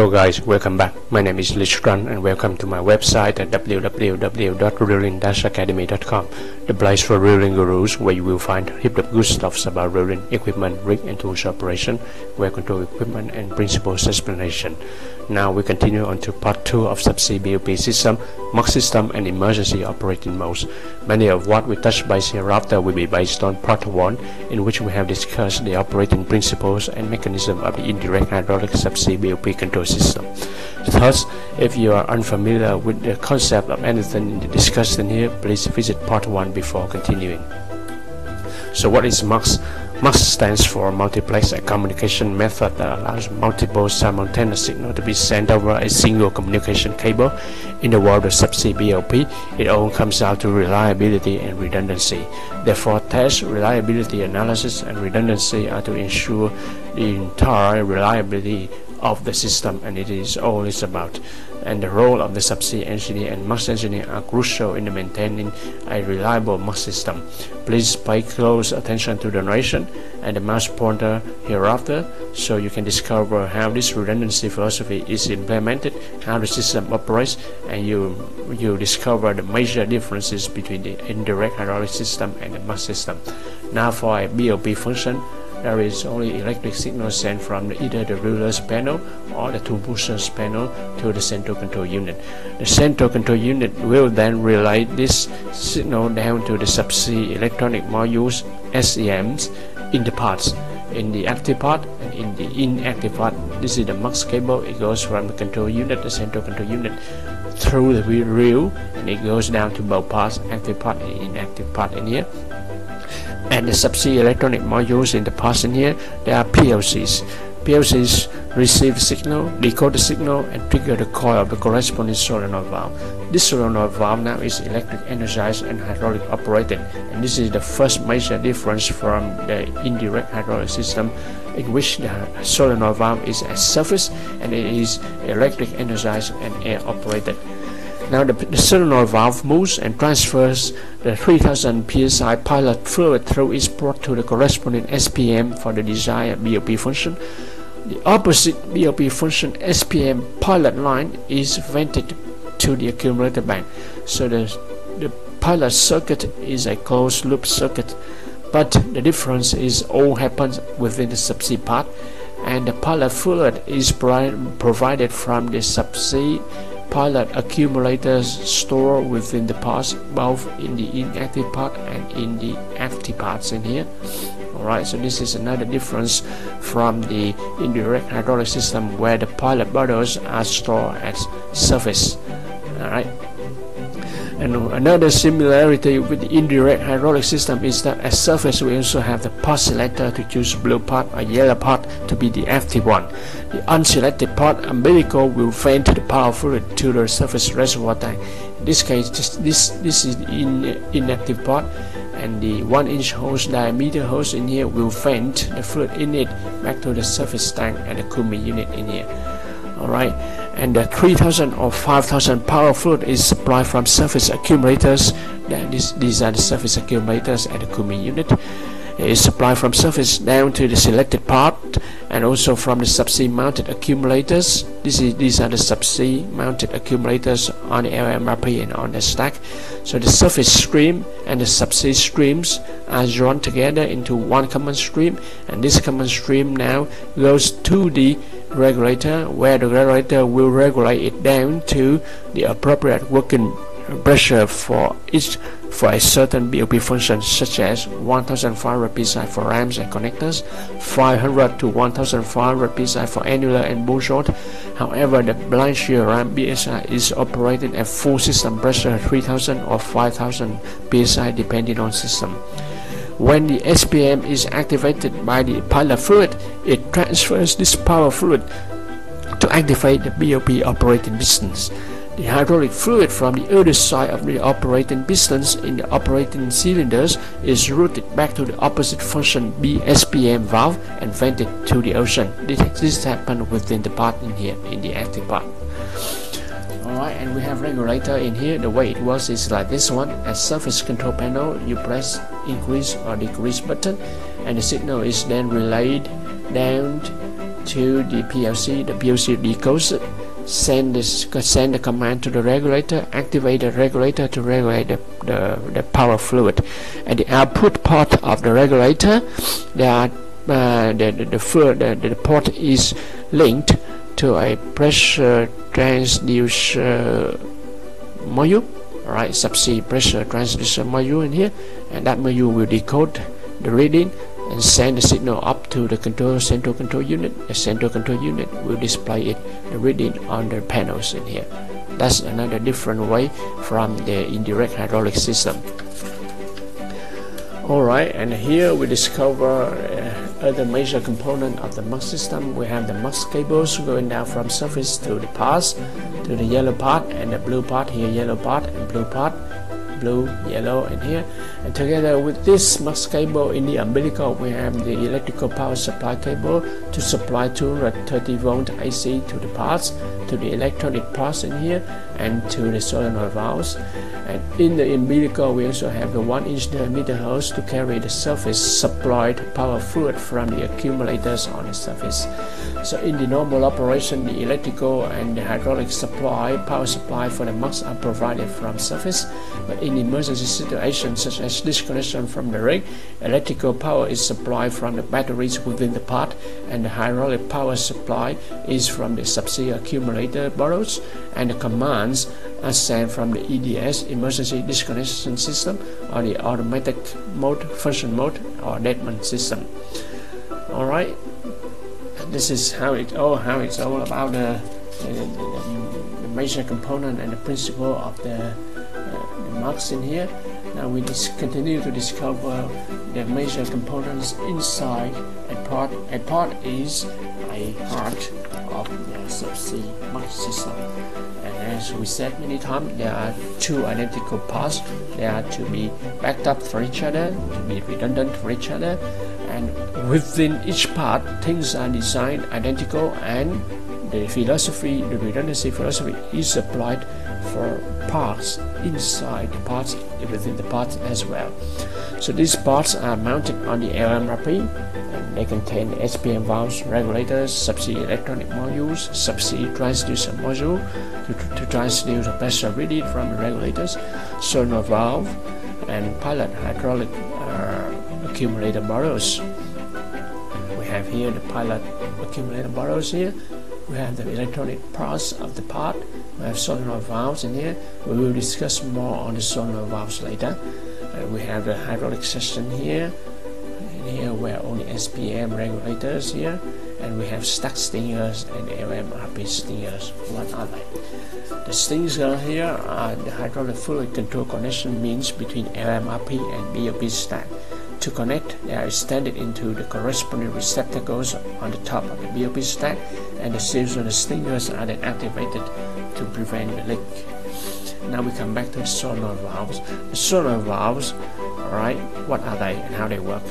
Hello guys, welcome back. My name is Lich Tran and welcome to my website at www.drilling-academy.com The place for drilling gurus where you will find heaps of good stuffs about reeling, equipment, rig and tools operation, well control equipment and principles explanation. Now we continue on to part 2 of subsea BOP system, MUX system and emergency operating modes. Many of what we touch base hereafter will be based on part 1 in which we have discussed the operating principles and mechanism of the indirect hydraulic subsea BOP control system. Thus, if you are unfamiliar with the concept of anything discussed in here, please visit part 1 before continuing. So what is MUX? MUX stands for multiplex communication method that allows multiple simultaneous signals to be sent over a single communication cable. In the world of subsea BOP, it all comes down to reliability and redundancy. Therefore, test reliability analysis and redundancy are to ensure the entire reliability of the system and it is all it's about and the role of the subsea engineer and MUX engineer are crucial in maintaining a reliable MUX system. Please pay close attention to the narration and the mouse pointer hereafter so you can discover how this redundancy philosophy is implemented, how the system operates and you you discover the major differences between the indirect hydraulic system and the MUX system. Now for a BOP function there is only electric signal sent from either the driller's panel or the tool pusher's panel to the central control unit. The central control unit will then relay this signal down to the subsea electronic modules SEMs in the parts. In the active part and in the inactive part this is the MUX cable. It goes from the control unit the central control unit through the reel and it goes down to both parts active part and inactive part in here and the subsea electronic modules in the in here they are PLCs PLCs receive signal, decode the signal, and trigger the coil of the corresponding solenoid valve. This solenoid valve now is electric energized and hydraulic operated, and this is the first major difference from the indirect hydraulic system in which the solenoid valve is at surface and it is electric energized and air operated. Now the, solenoid valve moves and transfers the 3000 psi pilot fluid through its port to the corresponding SPM for the desired BOP function. The opposite BOP function SPM pilot line is vented to the accumulator bank. So the, the pilot circuit is a closed loop circuit, but the difference is all happens within the subsea part and the pilot fluid is provided from the subsea pilot accumulators stored within the parts both in the inactive part and in the active parts in here. Alright so this is another difference from the indirect hydraulic system where the pilot bottles are stored at surface. Alright and another similarity with the indirect hydraulic system is that at surface we also have the part selector to choose blue part or yellow part to be the active one. The unselected part umbilical will vent the power fluid to the surface reservoir tank. In this case, this this is the in, inactive part and the 1 inch hose diameter hose in here will vent the fluid in it back to the surface tank and the Koomey unit in here. Alright? And the 3000 or 5000 power fluid is supplied from surface accumulators. This, these are the surface accumulators at the Koomey unit. It is supplied from surface down to the selected part and also from the subsea mounted accumulators. This is, these are the subsea mounted accumulators on the LMRP and on the stack. So the surface stream and the subsea streams are drawn together into one common stream. And this common stream now goes to the regulator where the regulator will regulate it down to the appropriate working pressure for each for a certain BOP function such as 1500 psi for rams and connectors, 500 to 1500 psi for annular and bull short. However, the blind shear ram BSI is operated at full system pressure 3000 or 5000 psi depending on system. When the SPM is activated by the pilot fluid, it transfers this power fluid to activate the BOP operating pistons. The hydraulic fluid from the other side of the operating pistons in the operating cylinders is routed back to the opposite function BSPM valve and vented to the ocean. This, happened within the part in here, in the active part alright and we have regulator in here the way it works is like this one at surface control panel you press increase or decrease button and the signal is then relayed down to the PLC. The PLC decodes it, send this send the command to the regulator, activate the regulator to regulate the, the, the power fluid. At the output part of the regulator, there are uh, the, the, the, the, the port is linked to a pressure uh, transducer uh, module right subsea pressure uh, transducer module in here. And that module will decode the reading and send the signal up to the control central control unit. The central control unit will display it the reading on the panels in here. That's another different way from the indirect hydraulic system. Alright and here we discover uh, other major component of the MUX system. We have the MUX cables going down from surface to the parts to the yellow part and the blue part here yellow part and blue part blue yellow in here. And together with this MUX cable in the umbilical we have the electrical power supply cable to supply 230 volt AC to the parts to the electronic parts in here and to the solenoid valves and in the umbilical we also have the 1 inch diameter hose to carry the surface supplied power fluid from the accumulators on the surface. So in the normal operation the electrical and the hydraulic supply power supply for the MUX are provided from surface. But in emergency situations such as disconnection from the rig electrical power is supplied from the batteries within the part and the hydraulic power supply is from the subsea accumulator bottles and the commands are sent from the EDS emergency disconnection system or the automatic mode function mode or deadman system. Alright this is how it all how it's all about the, the, the, the major component and the principle of the, uh, the MUX in here. Now we continue to discover the major components inside a part a part is a part of the subsea MUX system as we said many times there are two identical parts they are to be backed up for each other to be redundant for each other. And within each part things are designed identical and the philosophy the redundancy philosophy is applied for parts inside the parts within the parts as well so these parts are mounted on the LMRP and they contain SPM valves, regulators, subsea electronic modules, subsea transducer module to, to transduce the pressure reading from the regulators, solenoid valve, and pilot hydraulic uh, accumulator barrels. We have here the pilot accumulator barrels here. We have the electronic parts of the part. We have solenoid valves in here. We will discuss more on the solenoid valves later. Uh, we have the hydraulic section here. And here we have only SPM regulators here. And we have stack stingers and LMRP stingers. What are they? The stingers here are the hydraulic fluid control connection means between LMRP and BOP stack. To connect, they are extended into the corresponding receptacles on the top of the BOP stack, and the seals of the stingers are then activated to prevent the leak. Now we come back to the solenoid valves. The solenoid valves, alright, what are they and how they work?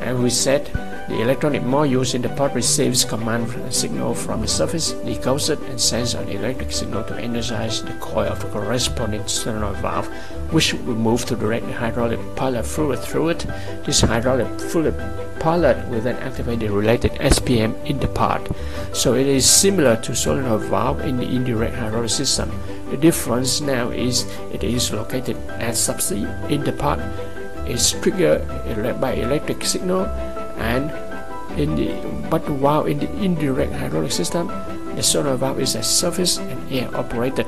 And we said the electronic module in the part receives command signal from the surface, decodes it, and sends an electric signal to energize the coil of the corresponding solenoid valve, which will move to direct the hydraulic pilot fluid through it. This hydraulic fluid pilot will then activate the related SPM in the part. So it is similar to solenoid valve in the indirect hydraulic system. The difference now is it is located at subsea in the part is triggered by electric signal and in the but while in the indirect hydraulic system the solenoid valve is a surface and air operated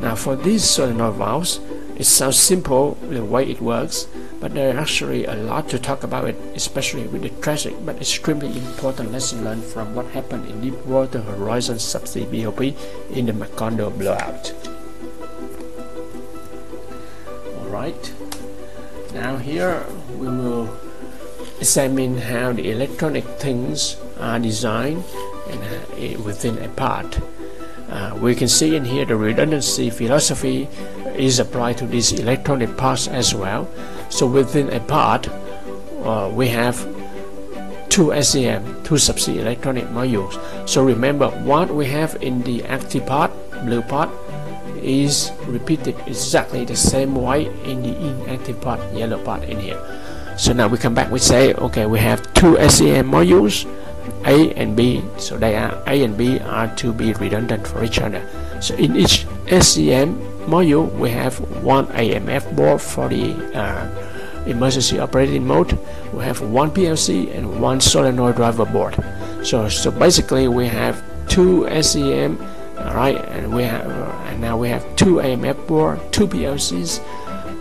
now for these solenoid valves it sounds simple the way it works but there is actually a lot to talk about it especially with the tragic but extremely important lesson learned from what happened in Deepwater Horizon subsea BOP in the Macondo blowout alright now here we will examine how the electronic things are designed and, uh, within a part. Uh, we can see in here the redundancy philosophy is applied to these electronic parts as well. So within a part, uh, we have two SEM, two subsea electronic modules. So remember what we have in the active part, blue part, is repeated exactly the same way in the inactive part, yellow part in here. So now we come back, we say, okay, we have two SEM modules A and B so they are A and B are to be redundant for each other so in each SCM module we have one AMF board for the uh, emergency operating mode. We have one PLC and one solenoid driver board. So so basically we have two SEM alright and we have uh, and now we have two AMF board two PLCs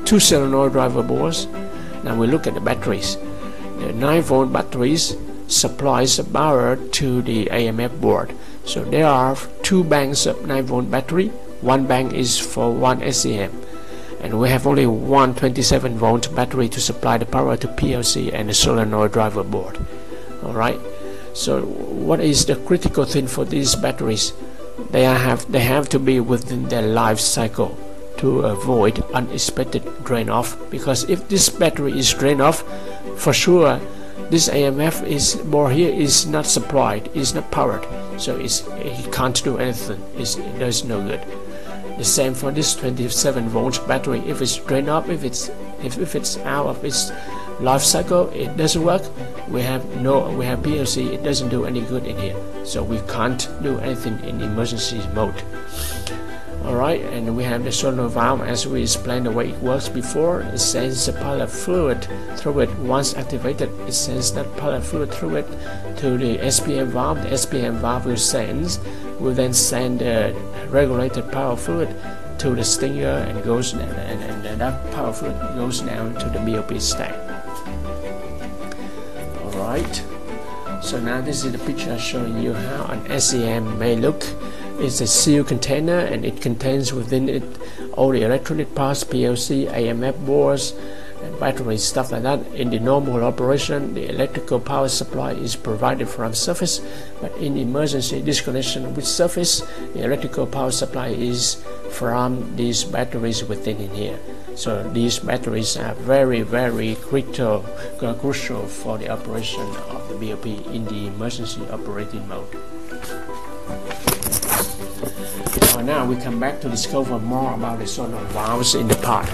two solenoid driver boards. Now we look at the batteries. The 9 volt batteries supplies the power to the AMF board. So there are two banks of 9 volt battery one bank is for one SCM and we have only one 27 volt battery to supply the power to PLC and the solenoid driver board. Alright? So what is the critical thing for these batteries? They have they have to be within their life cycle to avoid unexpected drain off because if this battery is drain off for sure this AMF is board here is not supplied is not powered. So it's, it can't do anything. It's, it does no good the same for this 27 volt battery. If it's drained up if it's if, if it's out of its life cycle it doesn't work. We have no we have PLC it doesn't do any good in here. So we can't do anything in emergency mode. Alright and we have the solenoid valve as we explained the way it works before. It sends the pilot fluid through it. Once activated it sends that pilot fluid through it to the SPM valve. The SPM valve will will then send the regulated power fluid to the stinger and goes and, and, and that power fluid goes down to the BOP stack. Alright so now this is the picture showing you how an SEM may look. It's a sealed container and it contains within it all the electronic parts PLC AMF boards batteries stuff like that. In the normal operation the electrical power supply is provided from surface but in emergency disconnection with surface the electrical power supply is from these batteries within in here. So these batteries are very very critical crucial for the operation of the BOP in the emergency operating mode. Uh, now we come back to discover more about the solenoid valves in the part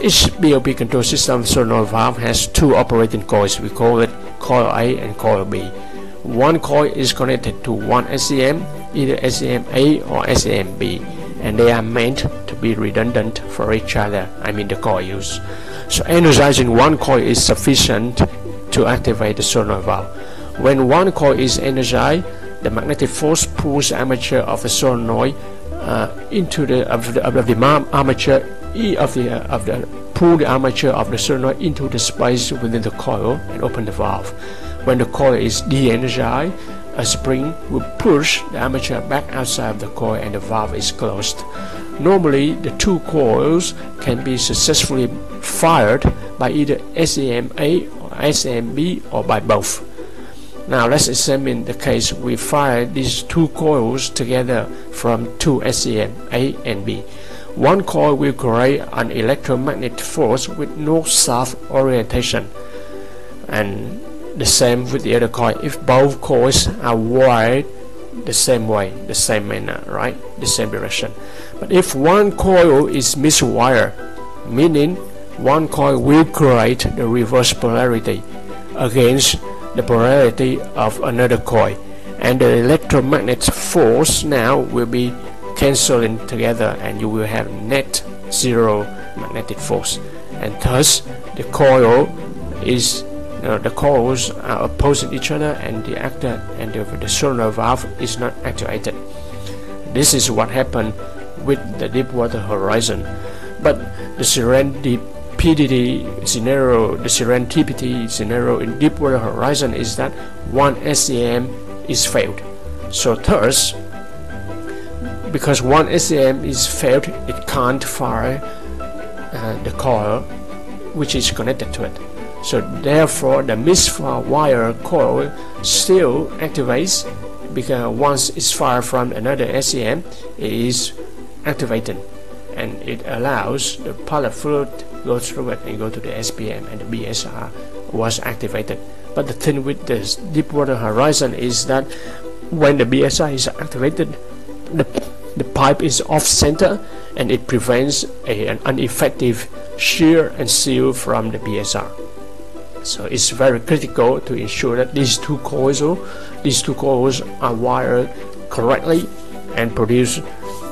Each BOP control system solenoid valve has two operating coils. We call it coil A and coil B. One coil is connected to one SCM, either SCM A or SCM B, and they are meant to be redundant for each other, I mean the coils. So energizing one coil is sufficient to activate the solenoid valve. When one coil is energized, the magnetic force pulls the armature of the solenoid into the of the, of the armature of the uh, of the pull the armature of the solenoid into the space within the coil and open the valve. When the coil is de-energized, a spring will push the armature back outside of the coil and the valve is closed. Normally, the two coils can be successfully fired by either SCM-A or SCM-B or by both. Now let's examine the case we fire these two coils together from two SCM A and B. One coil will create an electromagnetic force with north-south orientation and the same with the other coil if both coils are wired the same way, the same manner, right? The same direction. But if one coil is miswired, meaning one coil will create the reverse polarity against the polarity of another coil. And the electromagnetic force now will be cancelling together and you will have net zero magnetic force. And thus the coil is know, the coils are opposing each other and the actor and the, the solenoid valve is not activated this is what happened with the Deepwater Horizon. But the serendipity scenario the serendipity scenario in Deepwater Horizon is that one SEM is failed so thus because one SEM is failed, it can't fire uh, the coil which is connected to it. So therefore, the misfire wire coil still activates because once it's fired from another SEM, it is activated and it allows the pilot fluid go through it and go to the SPM and the BSR was activated. But the thing with the Deepwater Horizon is that when the BSR is activated, the the pipe is off-center and it prevents a, an ineffective shear and seal from the BSR. so it's very critical to ensure that these two coils these two coils are wired correctly and produce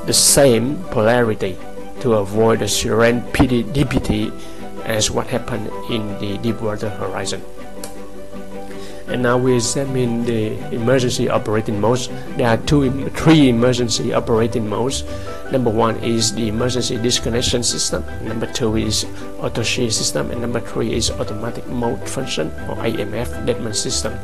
the same polarity to avoid the serendipity as what happened in the Deepwater Horizon. And now we examine the emergency operating modes. There are two, three emergency operating modes. Number one is the emergency disconnection system. Number two is auto shear system, and number three is automatic mode function or AMF deadman system.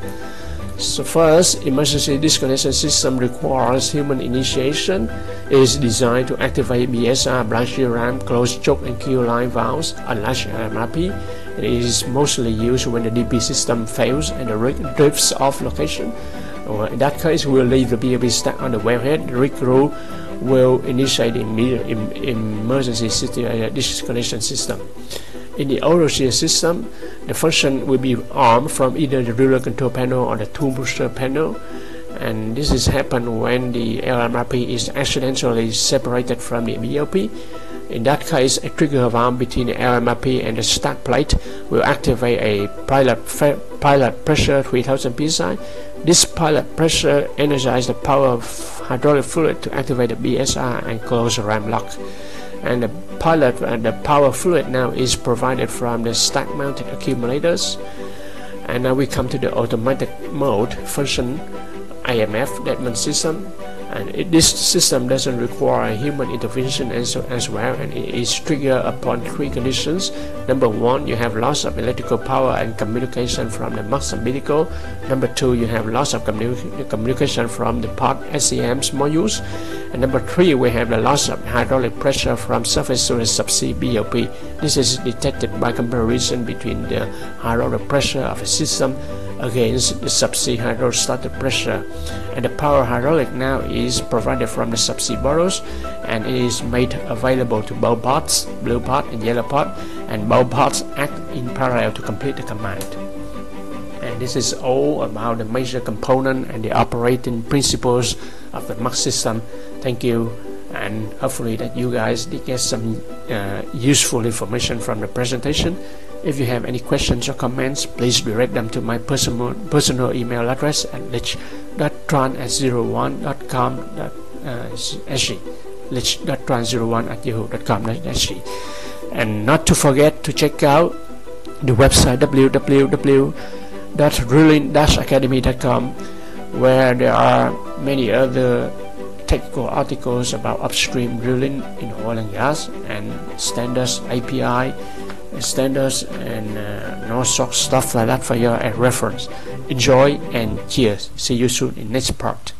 So first, emergency disconnection system requires human initiation. It is designed to activate BSR, blind shear ram, closed choke and kill line valves, unlatch LMRP. It is mostly used when the DP system fails and the rig drifts off location. Or in that case, we'll leave the BOP stuck on the wellhead. The rig crew will initiate the emergency disconnection system. In the AutoShear system, the function will be armed from either the driller control panel or the tool pusher panel and this is happen when the LMRP is accidentally separated from the BOP. In that case, a trigger valve between the LMRP and the start plate will activate a pilot, pilot pressure 3000 psi. This pilot pressure energizes the power of hydraulic fluid to activate the BSR and close the ram lock. And the pilot and the power fluid now is provided from the stack mounted accumulators. And now we come to the automatic mode function AMF deadman system and it, this system doesn't require human intervention as, as well and it is triggered upon three conditions. Number one you have loss of electrical power and communication from the MUX umbilical number two you have loss of communi communication from the part SCM's modules. And number three we have the loss of hydraulic pressure from surface to the subsea BOP this is detected by comparison between the hydraulic pressure of a system against the subsea hydrostatic pressure. And the power hydraulic now is provided from the subsea bottles and it is made available to both parts blue part and yellow part and both parts act in parallel to complete the command. And this is all about the major component and the operating principles of the MUX system. Thank you and hopefully that you guys did get some uh, useful information from the presentation if you have any questions or comments, please direct them to my personal, personal email address at lich.tran at 01.com uh, lich.tran01 at yahoo.com sg and not to forget to check out the website www.drilling-academy.com where there are many other technical articles about upstream drilling in oil and gas and standards API standards and uh, no sort stuff like that for your reference. Enjoy and cheers. See you soon in next part.